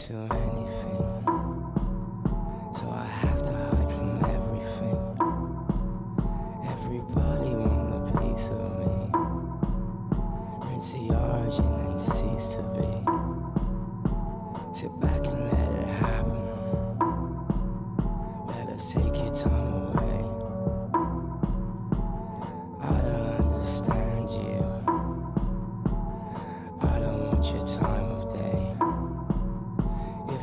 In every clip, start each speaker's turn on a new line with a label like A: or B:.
A: to anything. So I have to hide from everything. Everybody wants a piece of me. Rinse the origin and cease to be. Sit back and let it happen. Let us take your time away. I don't understand you. I don't want your time.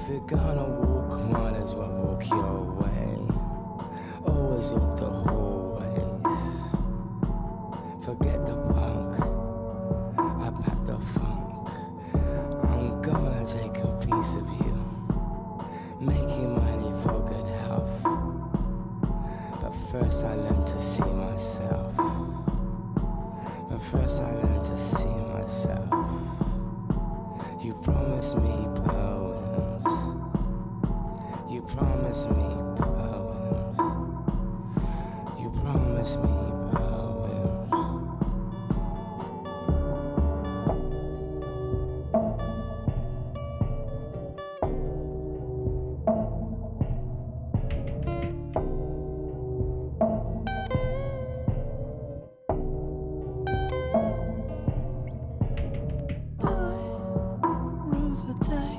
A: If you're gonna walk, might as well walk your way. Always walk the hallways. Forget the punk. I pack the funk. I'm gonna take a piece of you. Making money for good health. But first I learned to see myself. But first I learned to see myself. You promised me poems.
B: The day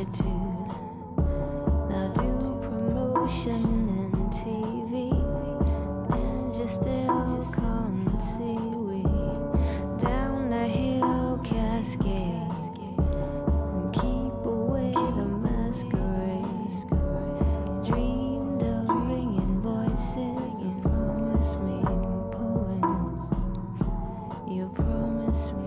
C: attitude. Now do promotion and TV, and you still can't see we down the hill cascade and keep away the masquerade. Dreamed of ringing voices, you promised me poems. You promised me